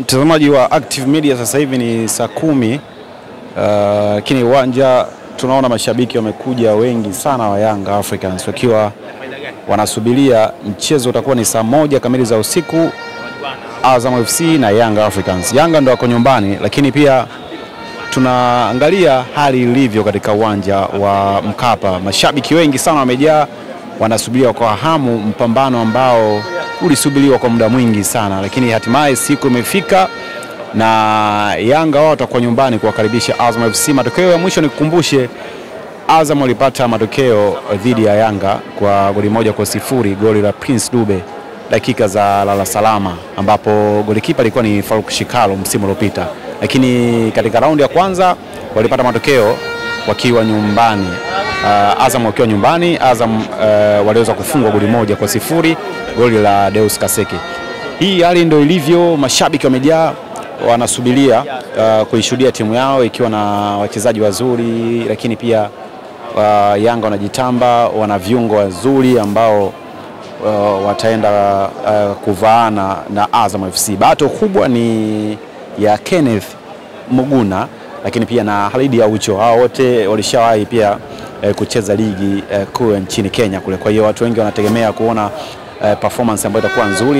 Mtazamaji wa Active Media, sasa hivi ni saa kumi, lakini uh, uwanja tunaona mashabiki wamekuja wengi sana wa Young Africans wakiwa wanasubiria mchezo utakuwa ni saa moja kamili za usiku, Azam FC na Young Africans. Yanga ndo wako nyumbani, lakini pia tunaangalia hali ilivyo katika uwanja wa Mkapa. Mashabiki wengi sana wamejaa, wanasubiria kwa hamu mpambano ambao ulisubiriwa kwa muda mwingi sana, lakini hatimaye siku imefika na Yanga wao watakuwa nyumbani kuwakaribisha Azam FC. Matokeo ya mwisho nikukumbushe, Azam walipata matokeo dhidi ya Yanga kwa goli moja kwa sifuri, goli la Prince Dube dakika za lala salama, ambapo golikipa alikuwa ni Faruk Shikalo msimu uliopita, lakini katika raundi ya kwanza walipata matokeo wakiwa nyumbani. Uh, Azam wakiwa nyumbani, Azam uh, waliweza kufungwa goli moja kwa sifuri, goli la Deus Kaseke. Hii hali ndio ilivyo, mashabiki wamejaa wanasubiria uh, kuishuhudia timu yao ikiwa na wachezaji wazuri, lakini pia uh, Yanga wanajitamba, wana viungo wazuri ambao uh, wataenda uh, kuvaana na Azam FC. Bato kubwa ni ya Kenneth Muguna, lakini pia na Halidi ya Ucho. Hao wote walishawahi pia eh, kucheza ligi eh, kuu nchini Kenya kule. Kwa hiyo watu wengi wanategemea kuona eh, performance ambayo itakuwa nzuri.